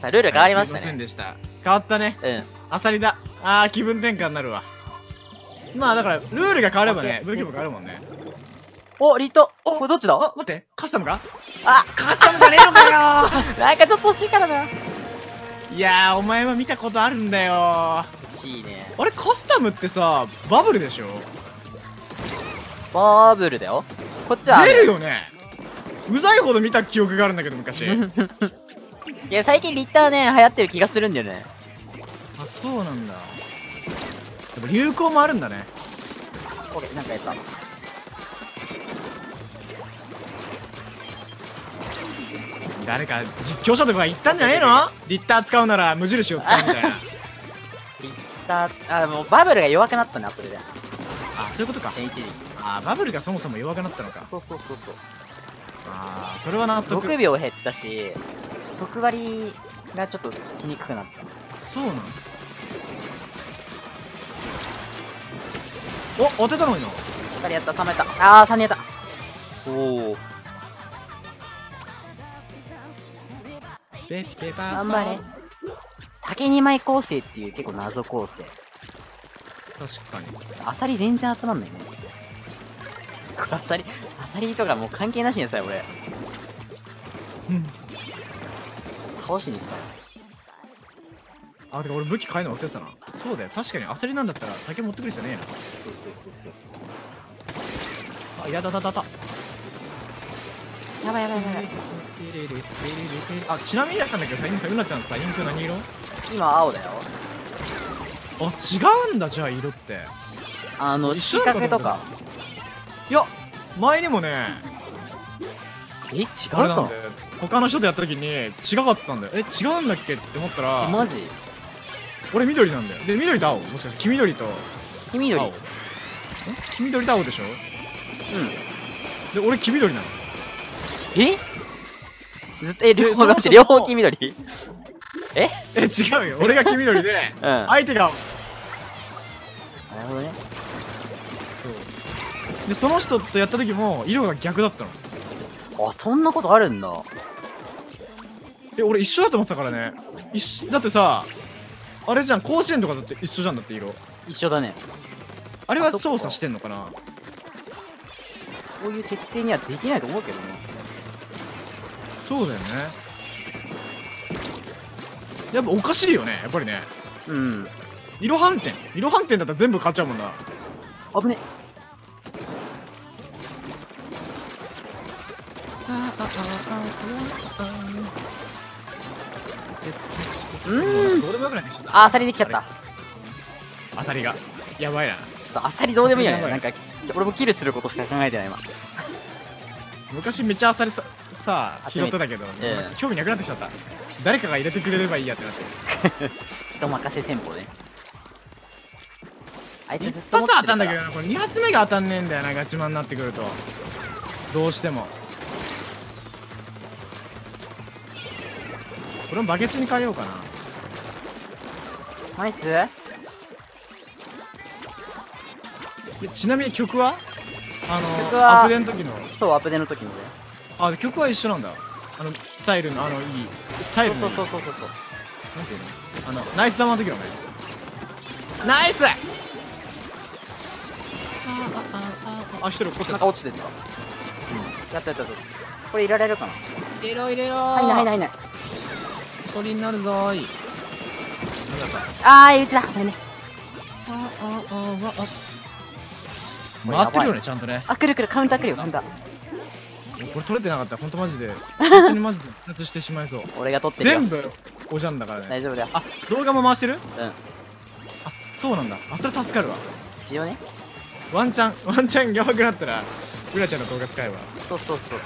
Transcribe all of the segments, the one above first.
さあルール変わりましたすいませんね。でした。変わったね。うん。アサリだ。あー気分転換になるわ。まあだからルールが変わればね武器も変わるもんね。お、リート。おこれどっちだ？あ待ってカスタムかあ。カスタムじゃねえのかよ。なんかちょっと欲しいからな。いやーお前は見たことあるんだよ。欲しいね。あれカスタムってさバブルでしょ？バーブルだよ。こっちは。出るよねうざいほど見た記憶があるんだけど昔 いや、最近リッターね、流行ってる気がするんだよね。あそうなんだでも流行もあるんだねオッケー、なんかやった。誰か実況者とか言ったんじゃねえの？リッター使うなら無印を使うみたいな リッター、あ、もうバブルが弱くなったね、アップルで。あそういうことか一時。あバブルがそもそも弱くなったのかそうそうそうそう。ああそれは納得6秒減ったし、即割りがちょっとしにくくなった。そうなのお当てたのにな2人やった、貯めた。あー、3人やった。おお。ペッペパ頑張れ。竹二枚構成っていう結構謎構成。確かにアサリ全然集まんないね。これアサリ、アサリとかもう関係なしにさ、俺。うん倒しにさ。あてか俺武器買えるの忘れてたなそうだよ確かにアサリなんだったら竹持ってくる必要ねえそうそうそうそう。なあやだだだだやばいやばいやばい。あちなみにだったんだけどさ今さうなちゃんさインク何色今青だよ。あ違うんだじゃあ色ってあの、一仕掛けとか。いや前にもねえ、違うか？他の人とやった時に違かったんだよ。え違うんだっけって思ったらマジ？俺緑なんだよ。で緑と青。もしかして黄緑と黄緑？黄緑と青でしょ？で俺黄緑なの。え？ずっと、え、両方、そもそも待って、両方黄緑？え？違うよ。俺が黄緑で うん。なる相手がほどね。でその人とやった時も色が逆だったのあ、そんなことあるんだ。え俺一緒だと思ってたからね一緒だってさあれじゃん甲子園とかだって一緒じゃんだって色一緒だね。あれは操作してんのかなこういう設定にはできないと思うけどね。そうだよねやっぱおかしいよねやっぱりねうん。色反転色反転だったら全部買っちゃうもんな危ね。うーん。あ、アサリできちゃった。アサリがやばいな。そう、アサリどうでもいいよね。なんか、俺もキルすることしか考えてない今。昔めっちゃアサリささ拾ってたけど、ええ。興味なくなってきちゃった。誰かが入れてくれればいいやってなって。人任せ戦法ね。あいつ一発当たんだけどな。これ2発目が当たんねえんだよなガチマンになってくると。どうしてもこれもバケツに変えようかなナイスでちなみに曲は？あの曲はアップデの時のそう、アップデの時のね。あで曲は一緒なんだあのスタイルのあのいいススタイルのそうそうそうそうそう。なんていうの？あのナイス玉の時のねナイスああああ一人怒ってなんか落ちてた。やったやったやった。これいられるかな入れろ入れろ入んない入んない入んない。鳥になるぞーいあー、いうちだ。ごめんね。あああああ回ってるよねちゃんとねあ、来る来る、カウンター来るよ、カウンター。これ取れてなかったらほんとマジで 本当にマジで復活してしまいそう俺が撮ってるよ全。部おじゃんだからね大丈夫だよ。あ動画も回してる？うん。あそうなんだあそれ助かるわ一応ね。ワンチャンワンチャンやばくなったらうらちゃんの動画使えばそうそうそうそう。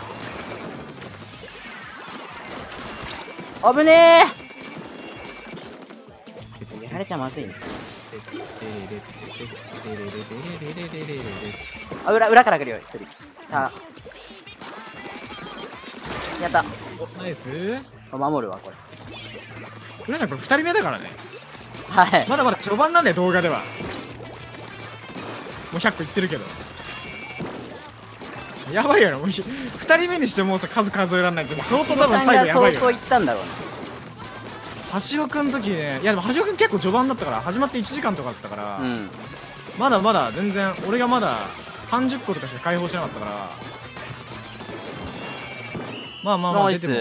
危ねえやられちゃまずいね。あ、裏、裏から来るよ、一人。じゃあ。やった。おナイス守るわ、これ。うらちゃんこれ2人目だからねはい。まだまだ序盤なんだよ動画ではもう100個いってるけど やばいよねもう。ひ二人目にしてもうさ数数えられないって相当多分最後やばいよいったんだろうね橋尾くんの時ねいやでも橋尾くん結構序盤だったから始まって1時間とかだったから、うん。まだまだ全然俺がまだ30個とかしか解放してなかったからまあまあまあ出ても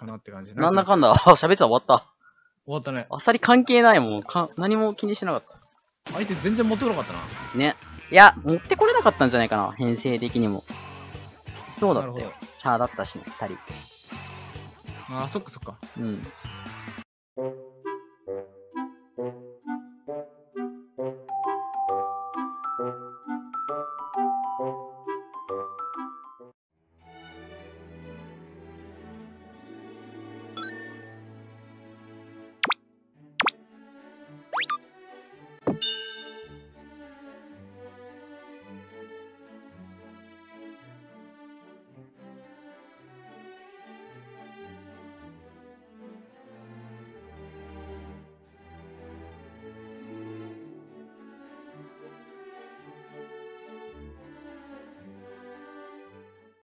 かなって感じ。なんだかんだ。だ 喋ってたら終わった。終わったね。あさり関係ないもん。か何も気にしてなかった。相手全然持ってこなかったな。ね。いや持ってこれなかったんじゃないかな。編成的にもそうだったよ。チャーだったしね二人。あーそっかそっか。うん